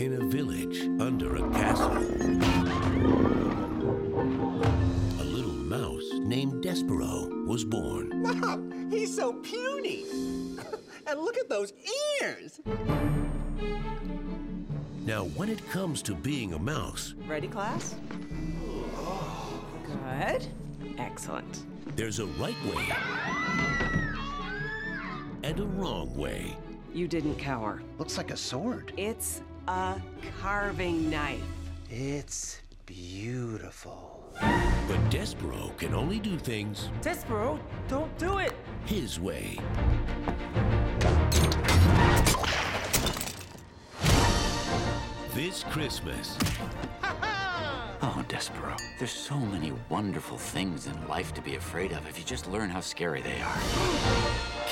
In a village under a castle, a little mouse named Despereaux was born. Mom, he's so puny. and look at those ears. Now, when it comes to being a mouse, Ready, class? Good. Excellent. there's a right way and a wrong way. You didn't cower. Looks like a sword. It's a carving knife. It's beautiful. But Despereaux can only do things Despereaux, don't do it. his way. This Christmas, Oh, Despereaux, there's so many wonderful things in life to be afraid of if you just learn how scary they are.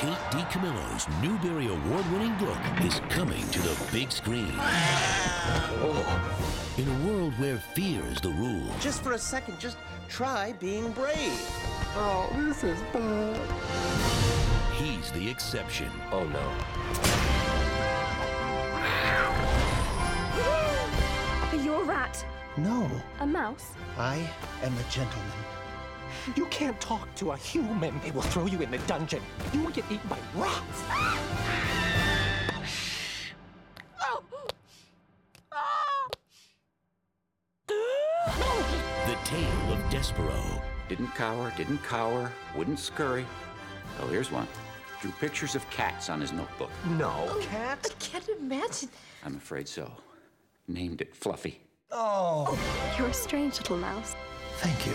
Kate DiCamillo's Newbery Award-winning book is coming to the big screen. Oh. In a world where fear is the rule, Just for a second, just try being brave. Oh, this is bad. He's the exception. Oh no. Are you a rat? No, A mouse? I am a gentleman. You can't talk to a human. They will throw you in the dungeon. You will get eaten by rats. The tale of Despereaux. Didn't cower, didn't cower, wouldn't scurry. Oh, here's one. Drew pictures of cats on his notebook. No, cat. I can't imagine. I'm afraid so. Named it Fluffy. Oh, You're a strange little mouse. thank you.